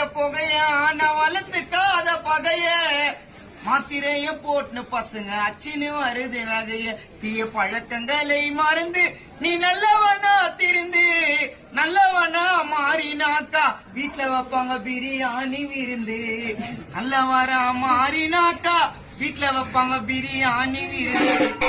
அதிக புகையா நான் வளர்த்துக்காத பகைய. மாத்திரையும் போட்டுன்னு பசங்க அச்சின்னு வருது நகைய. தீய பழக்கங்களை மறந்து நீ நல்லவனா திருந்து நல்லவனா மாறினாக்கா. வீட்டுல வைப்பாங்க பிரியாணி விருந்து. நல்லவரா மாறினாக்கா. வீட்டுல வைப்பாங்க பிரியாணி விருந்து.